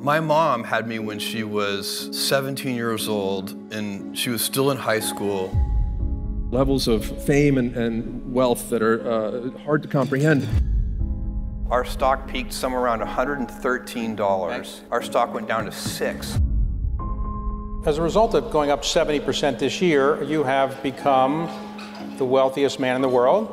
My mom had me when she was 17 years old and she was still in high school. Levels of fame and, and wealth that are uh, hard to comprehend. Our stock peaked somewhere around $113. Our stock went down to six. As a result of going up 70% this year, you have become the wealthiest man in the world.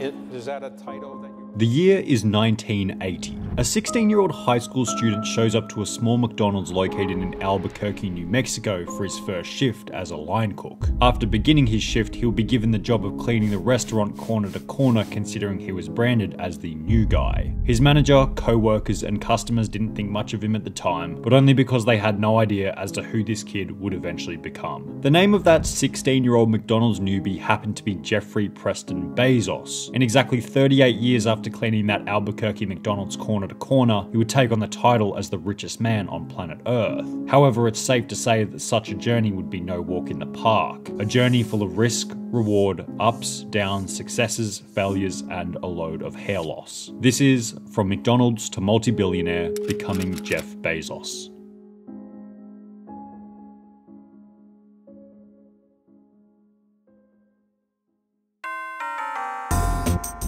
Is that a title that you... The year is 1980. A 16 year old high school student shows up to a small McDonald's located in Albuquerque, New Mexico for his first shift as a line cook. After beginning his shift, he'll be given the job of cleaning the restaurant corner to corner, considering he was branded as the new guy. His manager, co workers, and customers didn't think much of him at the time, but only because they had no idea as to who this kid would eventually become. The name of that 16 year old McDonald's newbie happened to be Jeffrey Preston Bezos. And exactly 38 years after cleaning that Albuquerque McDonald's corner corner to corner, he would take on the title as the richest man on planet Earth. However, it's safe to say that such a journey would be no walk in the park. A journey full of risk, reward, ups, downs, successes, failures, and a load of hair loss. This is From McDonald's to Multi-Billionaire, Becoming Jeff Bezos.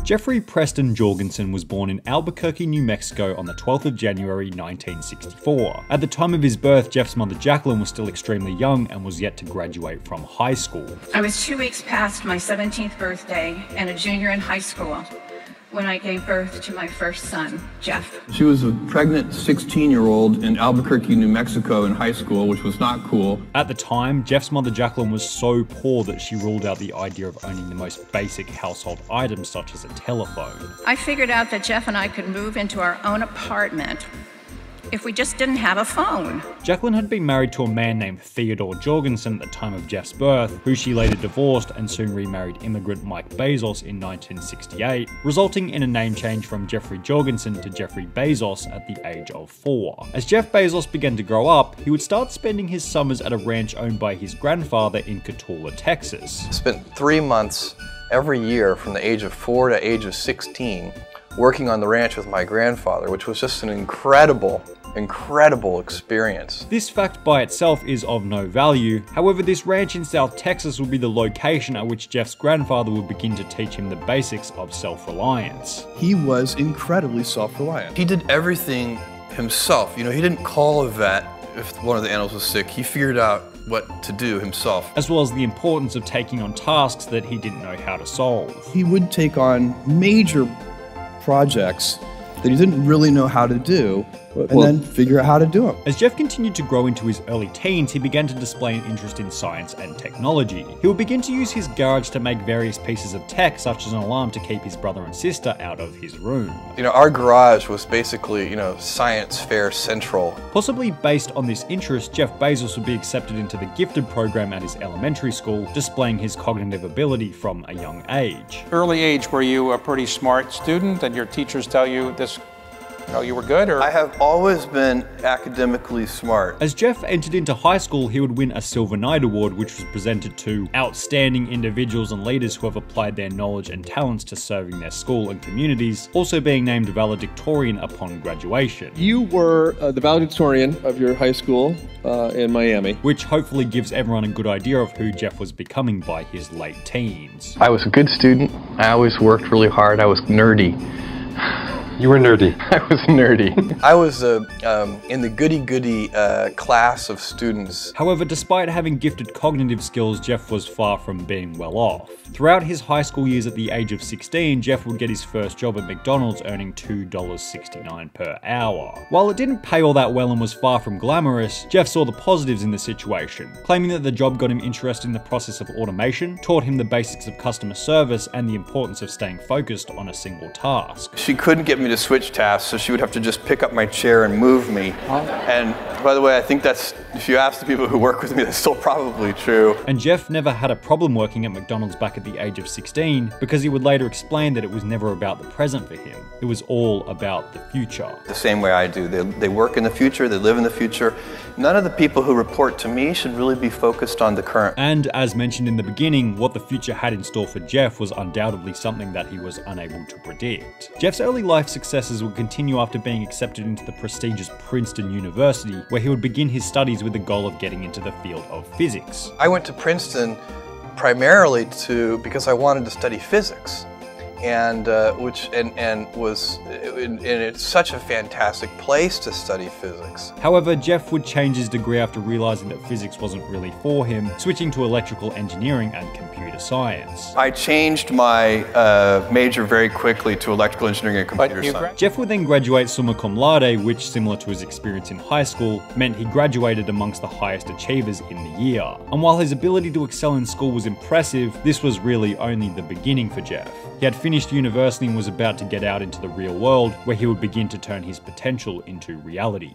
Jeffrey Preston Jorgensen was born in Albuquerque, New Mexico on the 12th of January 1964. At the time of his birth, Jeff's mother Jacqueline was still extremely young and was yet to graduate from high school. I was two weeks past my 17th birthday and a junior in high school when I gave birth to my first son, Jeff. She was a pregnant 16 year old in Albuquerque, New Mexico in high school, which was not cool. At the time, Jeff's mother Jacqueline was so poor that she ruled out the idea of owning the most basic household items such as a telephone. I figured out that Jeff and I could move into our own apartment if we just didn't have a phone. Jacqueline had been married to a man named Theodore Jorgensen at the time of Jeff's birth, who she later divorced and soon remarried immigrant Mike Bezos in 1968, resulting in a name change from Jeffrey Jorgensen to Jeffrey Bezos at the age of four. As Jeff Bezos began to grow up, he would start spending his summers at a ranch owned by his grandfather in Cotulla, Texas. Spent three months every year from the age of four to age of 16 working on the ranch with my grandfather, which was just an incredible incredible experience. This fact by itself is of no value, however this ranch in South Texas would be the location at which Jeff's grandfather would begin to teach him the basics of self-reliance. He was incredibly self-reliant. He did everything himself. You know, he didn't call a vet if one of the animals was sick. He figured out what to do himself. As well as the importance of taking on tasks that he didn't know how to solve. He would take on major projects that he didn't really know how to do and well, then figure out how to do them. As Jeff continued to grow into his early teens, he began to display an interest in science and technology. He would begin to use his garage to make various pieces of tech, such as an alarm to keep his brother and sister out of his room. You know, our garage was basically, you know, science fair central. Possibly based on this interest, Jeff Bezos would be accepted into the gifted program at his elementary school, displaying his cognitive ability from a young age. Early age, were you a pretty smart student and your teachers tell you this Oh, you were good, or? I have always been academically smart. As Jeff entered into high school, he would win a Silver Knight Award, which was presented to outstanding individuals and leaders who have applied their knowledge and talents to serving their school and communities, also being named valedictorian upon graduation. You were uh, the valedictorian of your high school uh, in Miami. Which hopefully gives everyone a good idea of who Jeff was becoming by his late teens. I was a good student. I always worked really hard. I was nerdy. You were nerdy. I was nerdy. I was uh, um, in the goody-goody uh, class of students. However, despite having gifted cognitive skills, Jeff was far from being well off. Throughout his high school years at the age of 16, Jeff would get his first job at McDonald's earning $2.69 per hour. While it didn't pay all that well and was far from glamorous, Jeff saw the positives in the situation, claiming that the job got him interested in the process of automation, taught him the basics of customer service, and the importance of staying focused on a single task. She couldn't get me to switch tasks, so she would have to just pick up my chair and move me. And By the way, I think that's, if you ask the people who work with me, that's still probably true. And Jeff never had a problem working at McDonald's back at the age of 16 because he would later explain that it was never about the present for him. It was all about the future. The same way I do. They, they work in the future, they live in the future. None of the people who report to me should really be focused on the current. And as mentioned in the beginning, what the future had in store for Jeff was undoubtedly something that he was unable to predict. Jeff's early life successes would continue after being accepted into the prestigious Princeton University, where he would begin his studies with the goal of getting into the field of physics. I went to Princeton primarily to because I wanted to study physics and uh, which and and was and it's such a fantastic place to study physics. However, Jeff would change his degree after realizing that physics wasn't really for him, switching to electrical engineering and computer science. I changed my uh, major very quickly to electrical engineering and computer science. Jeff would then graduate summa cum laude, which, similar to his experience in high school, meant he graduated amongst the highest achievers in the year. And while his ability to excel in school was impressive, this was really only the beginning for Jeff. He had finished university and was about to get out into the real world, where he would begin to turn his potential into reality.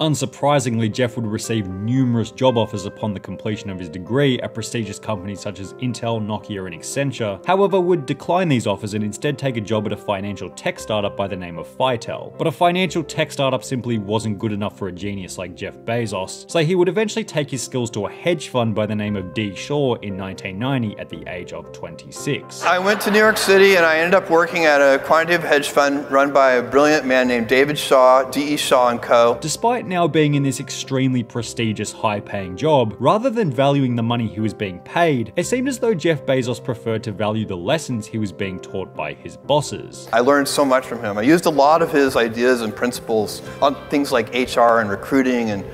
Unsurprisingly, Jeff would receive numerous job offers upon the completion of his degree at prestigious companies such as Intel, Nokia, and Accenture, however, would decline these offers and instead take a job at a financial tech startup by the name of Fitel. But a financial tech startup simply wasn't good enough for a genius like Jeff Bezos, so he would eventually take his skills to a hedge fund by the name of D. Shaw in 1990 at the age of 26. I went to New York City and I ended up working at a quantitative hedge fund run by a brilliant man named David Shaw, D.E. Shaw & Co. Despite now being in this extremely prestigious, high paying job, rather than valuing the money he was being paid, it seemed as though Jeff Bezos preferred to value the lessons he was being taught by his bosses. I learned so much from him. I used a lot of his ideas and principles on things like HR and recruiting and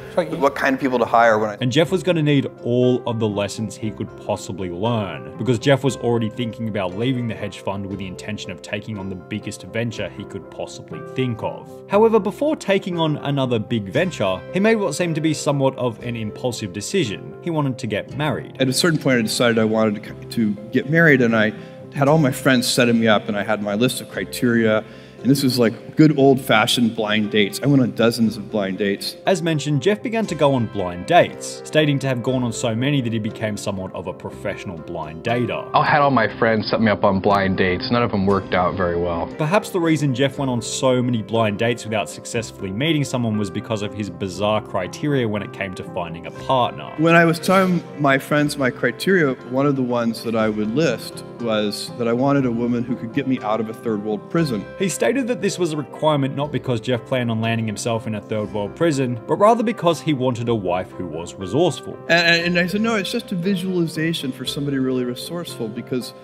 what kind of people to hire when I. And Jeff was going to need all of the lessons he could possibly learn, because Jeff was already thinking about leaving the hedge fund with the intention of taking on the biggest venture he could possibly think of. However, before taking on another big venture, he made what seemed to be somewhat of an impulsive decision. He wanted to get married. At a certain point, I decided I wanted to, to get married, and I had all my friends setting me up, and I had my list of criteria and this was like good old fashioned blind dates. I went on dozens of blind dates. As mentioned, Jeff began to go on blind dates, stating to have gone on so many that he became somewhat of a professional blind dater. I had all my friends set me up on blind dates. None of them worked out very well. Perhaps the reason Jeff went on so many blind dates without successfully meeting someone was because of his bizarre criteria when it came to finding a partner. When I was telling my friends my criteria, one of the ones that I would list was that I wanted a woman who could get me out of a third world prison. He stated that this was a requirement not because Jeff planned on landing himself in a third world prison, but rather because he wanted a wife who was resourceful. And, and I said, no, it's just a visualization for somebody really resourceful because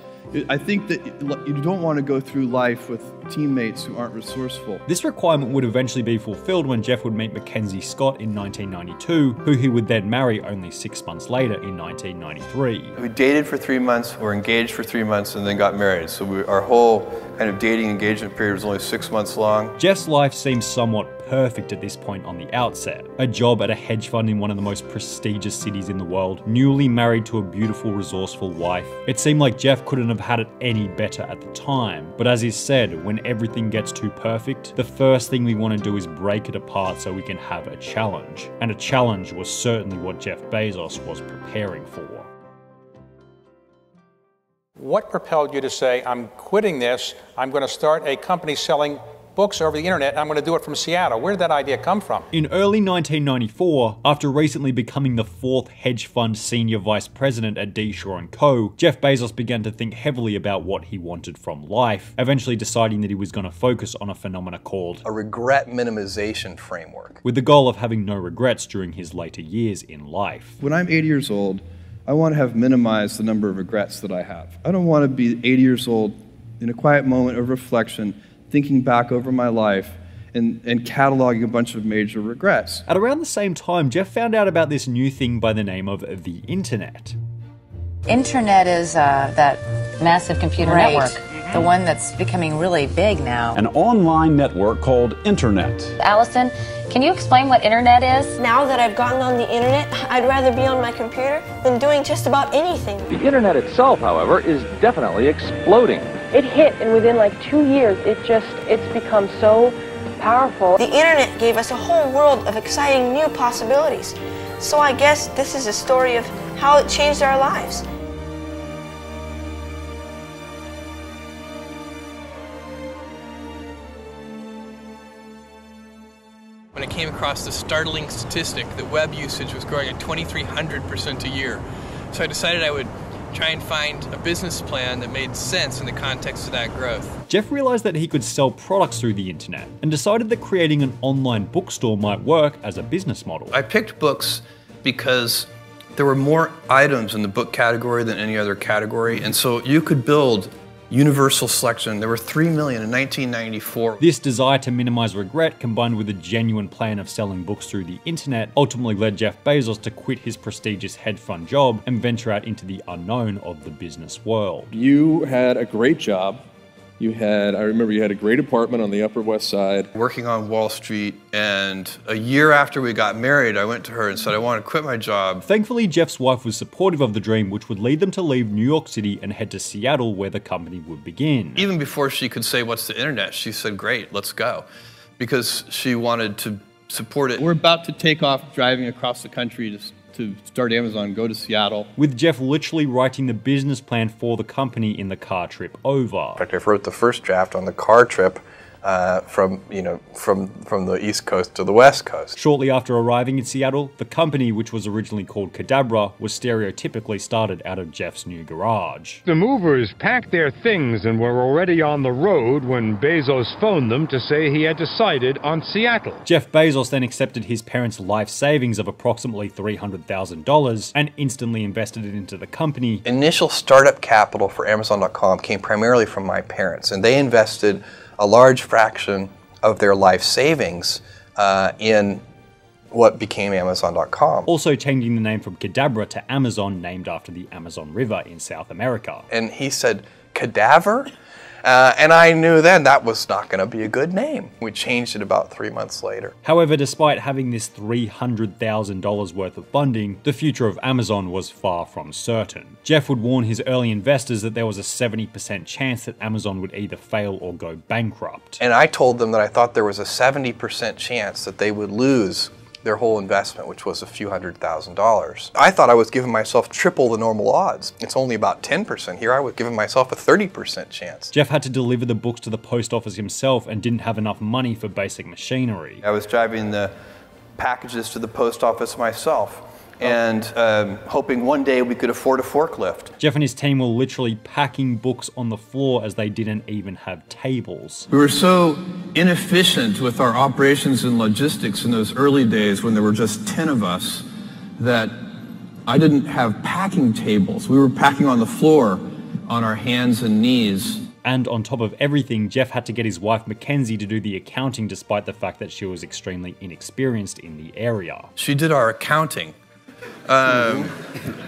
I think that you don't want to go through life with teammates who aren't resourceful. This requirement would eventually be fulfilled when Jeff would meet Mackenzie Scott in 1992, who he would then marry only six months later in 1993. We dated for three months, were engaged for three months, and then got married. So we, our whole kind of dating engagement period was only six months long. Jeff's life seems somewhat perfect at this point on the outset. A job at a hedge fund in one of the most prestigious cities in the world, newly married to a beautiful, resourceful wife. It seemed like Jeff couldn't have had it any better at the time. But as is said, when everything gets too perfect, the first thing we want to do is break it apart so we can have a challenge. And a challenge was certainly what Jeff Bezos was preparing for. What propelled you to say, I'm quitting this, I'm going to start a company selling books over the internet. I'm going to do it from Seattle. Where did that idea come from? In early 1994, after recently becoming the fourth hedge fund senior vice president at D. Shaw & Co., Jeff Bezos began to think heavily about what he wanted from life, eventually deciding that he was going to focus on a phenomena called a regret minimization framework, with the goal of having no regrets during his later years in life. When I'm 80 years old, I want to have minimized the number of regrets that I have. I don't want to be 80 years old in a quiet moment of reflection thinking back over my life and, and cataloging a bunch of major regrets. At around the same time, Jeff found out about this new thing by the name of the Internet. Internet is uh, that massive computer right. network. The one that's becoming really big now. An online network called Internet. Allison, can you explain what Internet is? Now that I've gotten on the Internet, I'd rather be on my computer than doing just about anything. The Internet itself, however, is definitely exploding. It hit, and within like two years, it just, it's become so powerful. The internet gave us a whole world of exciting new possibilities. So I guess this is a story of how it changed our lives. When I came across the startling statistic that web usage was growing at 2,300% a year. So I decided I would try and find a business plan that made sense in the context of that growth. Jeff realized that he could sell products through the internet and decided that creating an online bookstore might work as a business model. I picked books because there were more items in the book category than any other category, and so you could build universal selection. There were 3 million in 1994. This desire to minimize regret combined with a genuine plan of selling books through the internet ultimately led Jeff Bezos to quit his prestigious hedge fund job and venture out into the unknown of the business world. You had a great job you had, I remember you had a great apartment on the Upper West Side. Working on Wall Street, and a year after we got married, I went to her and said, I want to quit my job. Thankfully, Jeff's wife was supportive of the dream, which would lead them to leave New York City and head to Seattle, where the company would begin. Even before she could say, What's the internet? she said, Great, let's go. Because she wanted to support it. We're about to take off driving across the country to to start Amazon, go to Seattle. With Jeff literally writing the business plan for the company in the car trip over. In fact, I wrote the first draft on the car trip uh, from you know from from the east coast to the west coast. Shortly after arriving in Seattle, the company, which was originally called Cadabra, was stereotypically started out of Jeff's new garage. The movers packed their things and were already on the road when Bezos phoned them to say he had decided on Seattle. Jeff Bezos then accepted his parents' life savings of approximately $300,000 and instantly invested it into the company. Initial startup capital for Amazon.com came primarily from my parents, and they invested a large fraction of their life savings uh, in what became Amazon.com. Also changing the name from Cadabra to Amazon, named after the Amazon River in South America. And he said, Cadaver? Uh, and I knew then that was not going to be a good name. We changed it about three months later. However, despite having this $300,000 worth of funding, the future of Amazon was far from certain. Jeff would warn his early investors that there was a 70% chance that Amazon would either fail or go bankrupt. And I told them that I thought there was a 70% chance that they would lose their whole investment, which was a few hundred thousand dollars. I thought I was giving myself triple the normal odds. It's only about 10%. Here I was giving myself a 30% chance. Jeff had to deliver the books to the post office himself and didn't have enough money for basic machinery. I was driving the packages to the post office myself and um, hoping one day we could afford a forklift. Jeff and his team were literally packing books on the floor as they didn't even have tables. We were so inefficient with our operations and logistics in those early days when there were just 10 of us that I didn't have packing tables. We were packing on the floor on our hands and knees. And on top of everything, Jeff had to get his wife Mackenzie to do the accounting despite the fact that she was extremely inexperienced in the area. She did our accounting um,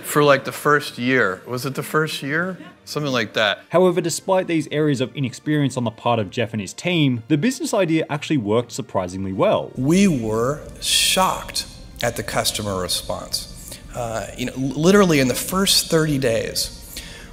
for like the first year. Was it the first year? Something like that. However, despite these areas of inexperience on the part of Jeff and his team, the business idea actually worked surprisingly well. We were shocked at the customer response. Uh, you know, literally in the first 30 days,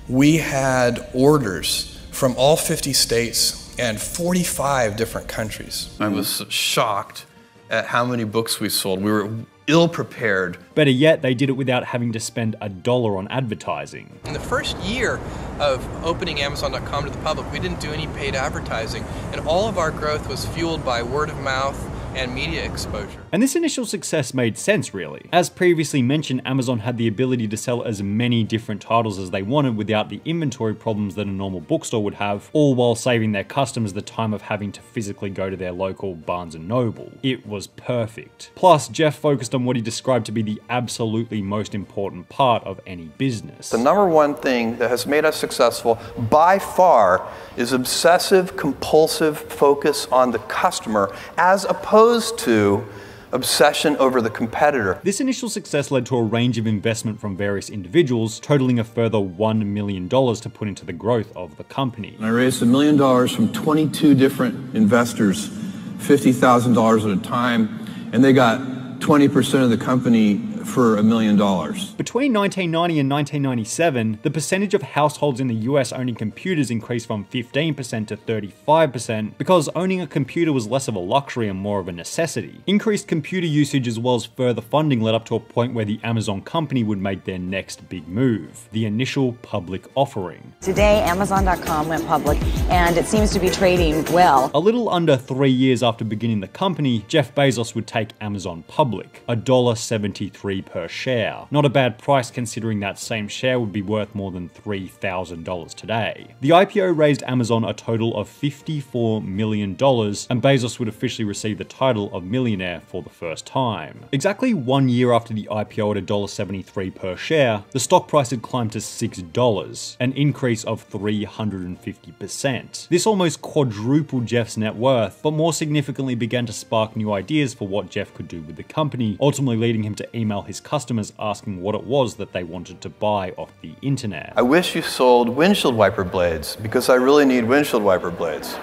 we had orders from all 50 states and 45 different countries. I was shocked at how many books we sold. We were ill prepared. Better yet, they did it without having to spend a dollar on advertising. In the first year of opening Amazon.com to the public, we didn't do any paid advertising, and all of our growth was fueled by word of mouth and media exposure. And this initial success made sense, really. As previously mentioned, Amazon had the ability to sell as many different titles as they wanted without the inventory problems that a normal bookstore would have, all while saving their customers the time of having to physically go to their local Barnes & Noble. It was perfect. Plus, Jeff focused on what he described to be the absolutely most important part of any business. The number one thing that has made us successful by far is obsessive compulsive focus on the customer as opposed to obsession over the competitor. This initial success led to a range of investment from various individuals, totaling a further $1 million to put into the growth of the company. I raised a million dollars from 22 different investors, $50,000 at a time, and they got 20% of the company for a million dollars. Between 1990 and 1997, the percentage of households in the US owning computers increased from 15% to 35% because owning a computer was less of a luxury and more of a necessity. Increased computer usage as well as further funding led up to a point where the Amazon company would make their next big move the initial public offering. Today, Amazon.com went public and it seems to be trading well. A little under three years after beginning the company, Jeff Bezos would take Amazon public, $1.73 per share. Not a bad price considering that same share would be worth more than $3,000 today. The IPO raised Amazon a total of $54 million, and Bezos would officially receive the title of millionaire for the first time. Exactly one year after the IPO at $1.73 per share, the stock price had climbed to $6, an increase of 350%. This almost quadrupled Jeff's net worth, but more significantly began to spark new ideas for what Jeff could do with the company, ultimately leading him to email his customers asking what it was that they wanted to buy off the internet. I wish you sold windshield wiper blades because I really need windshield wiper blades.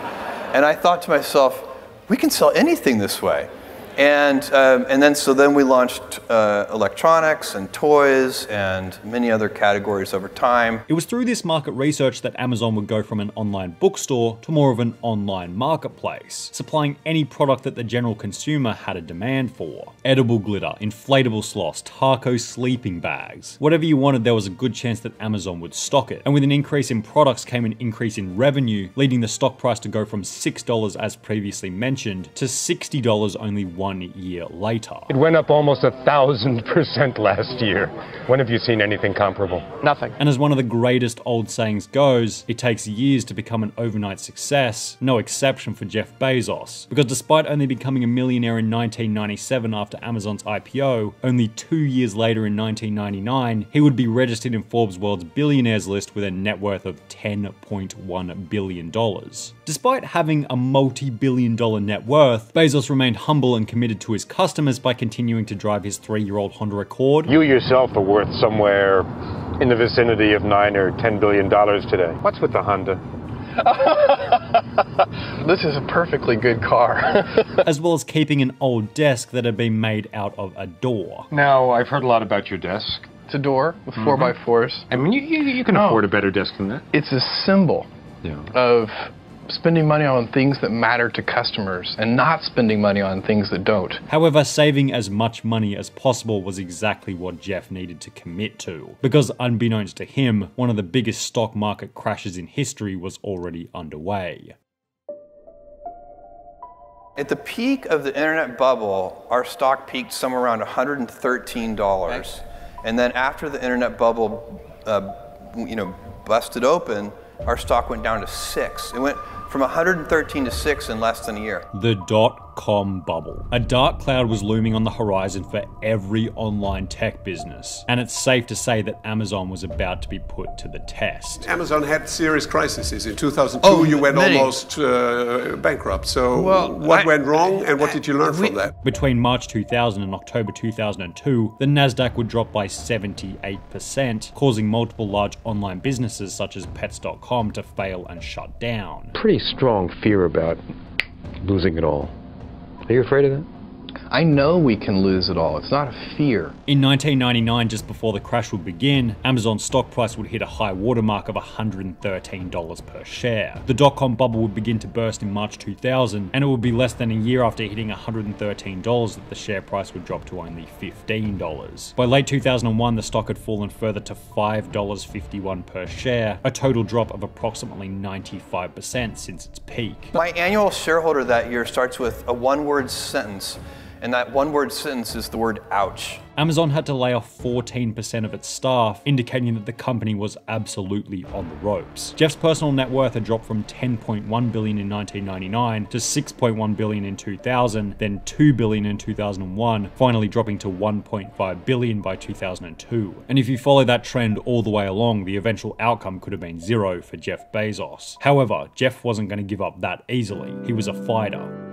And I thought to myself, we can sell anything this way. And, um, and then so then we launched uh, electronics and toys and many other categories over time. It was through this market research that Amazon would go from an online bookstore to more of an online marketplace, supplying any product that the general consumer had a demand for. Edible glitter, inflatable sloths, taco sleeping bags. Whatever you wanted, there was a good chance that Amazon would stock it. And with an increase in products came an increase in revenue, leading the stock price to go from $6 as previously mentioned to $60 only one one year later. It went up almost a thousand percent last year. When have you seen anything comparable? Nothing. And as one of the greatest old sayings goes, it takes years to become an overnight success, no exception for Jeff Bezos. Because despite only becoming a millionaire in 1997 after Amazon's IPO, only two years later in 1999, he would be registered in Forbes' world's billionaires list with a net worth of $10.1 billion. Despite having a multi billion dollar net worth, Bezos remained humble and committed to his customers by continuing to drive his three year old Honda Accord. You yourself are worth somewhere in the vicinity of nine or ten billion dollars today. What's with the Honda? this is a perfectly good car. as well as keeping an old desk that had been made out of a door. Now, I've heard a lot about your desk. It's a door with mm-hmm. 4 by 4s I mean, you, you, you can oh. afford a better desk than that. It's a symbol yeah. of spending money on things that matter to customers and not spending money on things that don't. However, saving as much money as possible was exactly what Jeff needed to commit to. Because unbeknownst to him, one of the biggest stock market crashes in history was already underway. At the peak of the internet bubble, our stock peaked somewhere around $113. And then after the internet bubble, uh, you know, busted open, our stock went down to six. It went from 113 to 6 in less than a year. The dot com bubble. A dark cloud was looming on the horizon for every online tech business, and it's safe to say that Amazon was about to be put to the test. Amazon had serious crises. In 2002, oh, you went many. almost uh, bankrupt. So, well, what I, went wrong, and what did you learn we, from that? Between March 2000 and October 2002, the Nasdaq would drop by 78%, causing multiple large online businesses such as Pets.com to fail and shut down. Pretty strong fear about losing it all. Are you afraid of that? I know we can lose it all. It's not a fear. In 1999, just before the crash would begin, Amazon's stock price would hit a high watermark of $113 per share. The dot com bubble would begin to burst in March 2000, and it would be less than a year after hitting $113 that the share price would drop to only $15. By late 2001, the stock had fallen further to $5.51 per share, a total drop of approximately 95% since its peak. My annual shareholder that year starts with a one word sentence and that one word sentence is the word ouch. Amazon had to lay off 14% of its staff, indicating that the company was absolutely on the ropes. Jeff's personal net worth had dropped from 10.1 billion in 1999 to 6.1 billion in 2000, then 2 billion in 2001, finally dropping to 1.5 billion by 2002. And if you follow that trend all the way along, the eventual outcome could have been zero for Jeff Bezos. However, Jeff wasn't going to give up that easily. He was a fighter.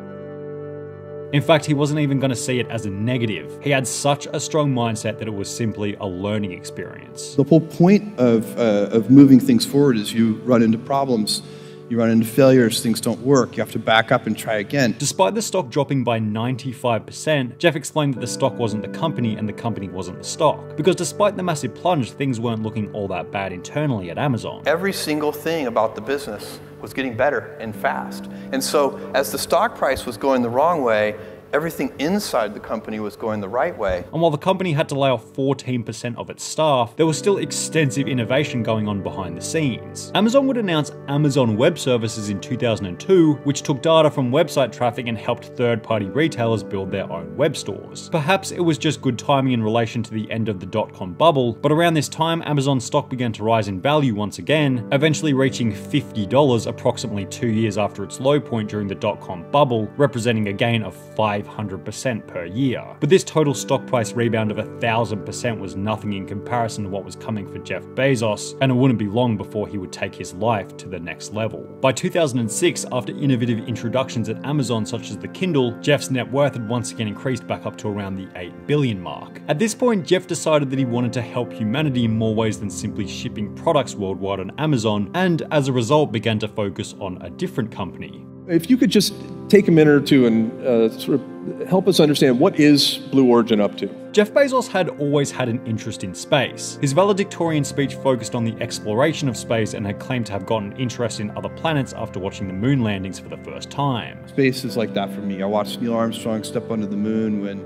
In fact, he wasn't even going to see it as a negative. He had such a strong mindset that it was simply a learning experience. The whole point of, uh, of moving things forward is you run into problems You run into failures, things don't work, you have to back up and try again. Despite the stock dropping by 95%, Jeff explained that the stock wasn't the company and the company wasn't the stock. Because despite the massive plunge, things weren't looking all that bad internally at Amazon. Every single thing about the business was getting better and fast. And so as the stock price was going the wrong way, everything inside the company was going the right way. And while the company had to lay off 14% of its staff, there was still extensive innovation going on behind the scenes. Amazon would announce Amazon Web Services in 2002, which took data from website traffic and helped third party retailers build their own web stores. Perhaps it was just good timing in relation to the end of the dot com bubble, but around this time, Amazon stock began to rise in value once again, eventually reaching $50 approximately two years after its low point during the dot com bubble, representing a gain of 5 500% per year. But this total stock price rebound of 1000% was nothing in comparison to what was coming for Jeff Bezos, and it wouldn't be long before he would take his life to the next level. By 2006, after innovative introductions at Amazon such as the Kindle, Jeff's net worth had once again increased back up to around the 8 billion mark. At this point, Jeff decided that he wanted to help humanity in more ways than simply shipping products worldwide on Amazon, and as a result began to focus on a different company. If you could just take a minute or two and uh, sort of help us understand what is Blue Origin up to? Jeff Bezos had always had an interest in space. His valedictorian speech focused on the exploration of space and had claimed to have gotten interest in other planets after watching the moon landings for the first time. Space is like that for me. I watched Neil Armstrong step onto the moon when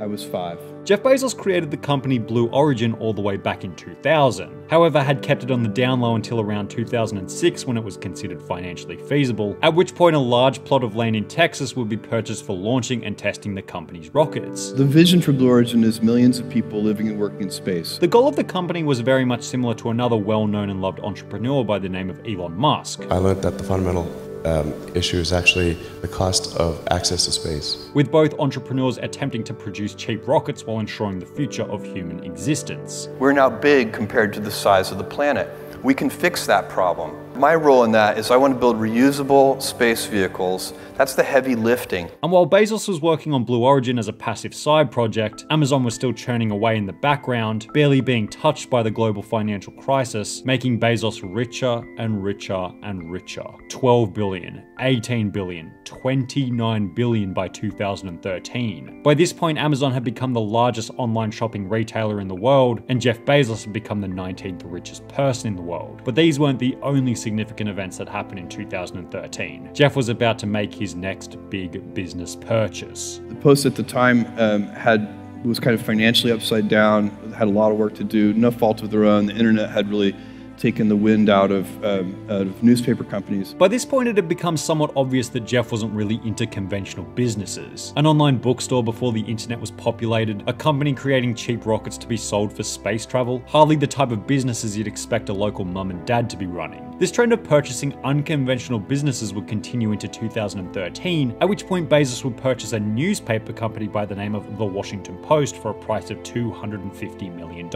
I was five. Jeff Bezos created the company Blue Origin all the way back in 2000, however, had kept it on the down low until around 2006 when it was considered financially feasible, at which point a large plot of land in Texas would be purchased for launching and testing the company's rockets. The vision for Blue Origin is millions of people living and working in space. The goal of the company was very much similar to another well known and loved entrepreneur by the name of Elon Musk. I learned that the fundamental um, issue is actually the cost of access to space. With both entrepreneurs attempting to produce cheap rockets while ensuring the future of human existence. We're now big compared to the size of the planet. We can fix that problem. My role in that is I want to build reusable space vehicles. That's the heavy lifting. And while Bezos was working on Blue Origin as a passive side project, Amazon was still churning away in the background, barely being touched by the global financial crisis, making Bezos richer and richer and richer. 12 billion, 18 billion, 29 billion by 2013. By this point, Amazon had become the largest online shopping retailer in the world, and Jeff Bezos had become the 19th richest person in the world. But these weren't the only significant events that happened in 2013. Jeff was about to make his next big business purchase. The Post at the time um, had was kind of financially upside down, had a lot of work to do, no fault of their own. The internet had really taken the wind out of, um, out of newspaper companies. By this point, it had become somewhat obvious that Jeff wasn't really into conventional businesses. An online bookstore before the internet was populated, a company creating cheap rockets to be sold for space travel, hardly the type of businesses you'd expect a local mum and dad to be running. This trend of purchasing unconventional businesses would continue into 2013, at which point Bezos would purchase a newspaper company by the name of The Washington Post for a price of $250 million.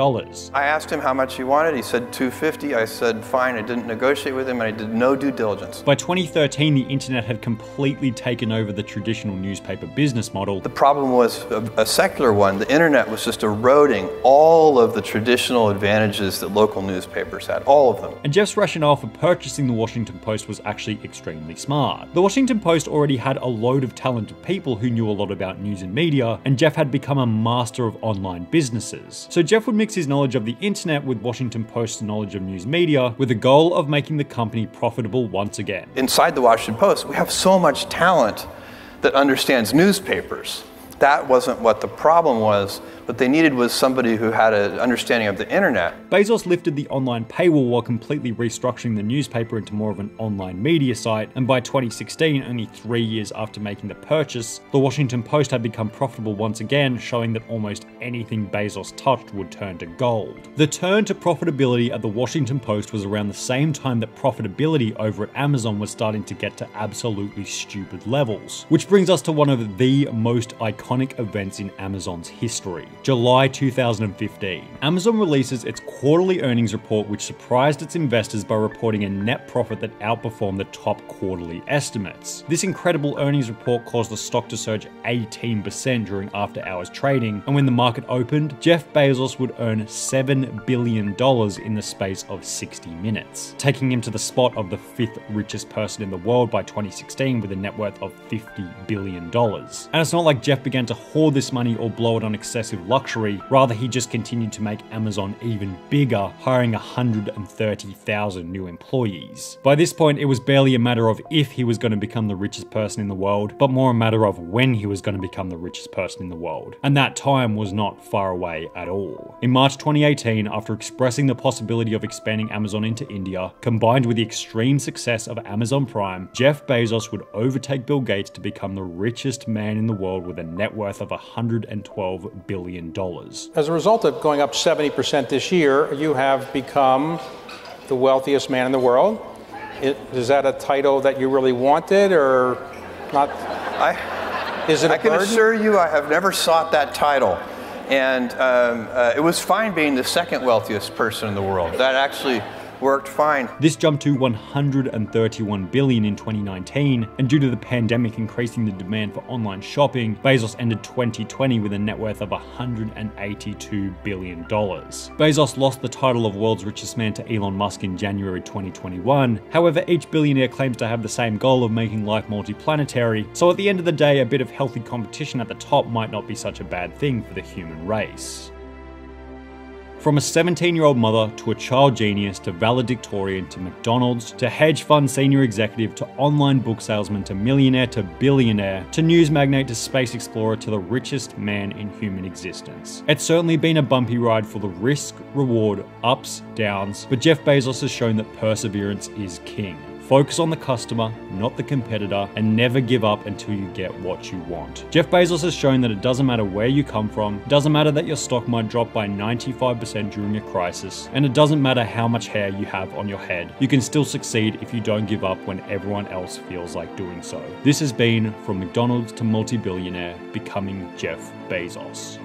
I asked him how much he wanted. He said 250. I said fine. I didn't negotiate with him and I did no due diligence. By 2013, the internet had completely taken over the traditional newspaper business model. The problem was a, a secular one. The internet was just eroding all of the traditional advantages that local newspapers had, all of them. And Jeff's rationale for purchasing the Washington Post was actually extremely smart. The Washington Post already had a load of talented people who knew a lot about news and media, and Jeff had become a master of online businesses. So Jeff would mix his knowledge of the internet with Washington Post's knowledge of news media with the goal of making the company profitable once again. Inside the Washington Post, we have so much talent that understands newspapers. That wasn't what the problem was. What they needed was somebody who had an understanding of the internet. Bezos lifted the online paywall while completely restructuring the newspaper into more of an online media site, and by 2016, only three years after making the purchase, the Washington Post had become profitable once again, showing that almost anything Bezos touched would turn to gold. The turn to profitability at the Washington Post was around the same time that profitability over at Amazon was starting to get to absolutely stupid levels. Which brings us to one of the most iconic iconic events in Amazon's history. July 2015. Amazon releases its quarterly earnings report, which surprised its investors by reporting a net profit that outperformed the top quarterly estimates. This incredible earnings report caused the stock to surge 18% during after hours trading, and when the market opened, Jeff Bezos would earn $7 billion in the space of 60 minutes, taking him to the spot of the fifth richest person in the world by 2016 with a net worth of $50 billion. And it's not like Jeff began to hoard this money or blow it on excessive luxury, rather, he just continued to make Amazon even bigger, hiring 130,000 new employees. By this point, it was barely a matter of if he was going to become the richest person in the world, but more a matter of when he was going to become the richest person in the world. And that time was not far away at all. In March 2018, after expressing the possibility of expanding Amazon into India, combined with the extreme success of Amazon Prime, Jeff Bezos would overtake Bill Gates to become the richest man in the world with a net worth of $112 billion. As a result of going up 70% this year, you have become the wealthiest man in the world. Is that a title that you really wanted or not? I, is it I can burden? assure you I have never sought that title. And um, uh, it was fine being the second wealthiest person in the world. That actually worked fine. This jumped to 131 billion in 2019, and due to the pandemic increasing the demand for online shopping, Bezos ended 2020 with a net worth of 182 billion dollars. Bezos lost the title of world's richest man to Elon Musk in January 2021. However, each billionaire claims to have the same goal of making life multiplanetary, so at the end of the day, a bit of healthy competition at the top might not be such a bad thing for the human race. From a 17 year old mother to a child genius to valedictorian to McDonald's to hedge fund senior executive to online book salesman to millionaire to billionaire to news magnate to space explorer to the richest man in human existence. It's certainly been a bumpy ride for the risk, reward, ups, downs, but Jeff Bezos has shown that perseverance is king. Focus on the customer, not the competitor, and never give up until you get what you want. Jeff Bezos has shown that it doesn't matter where you come from, it doesn't matter that your stock might drop by 95% during a crisis, and it doesn't matter how much hair you have on your head. You can still succeed if you don't give up when everyone else feels like doing so. This has been From McDonald's to Multi-Billionaire, Becoming Jeff Bezos.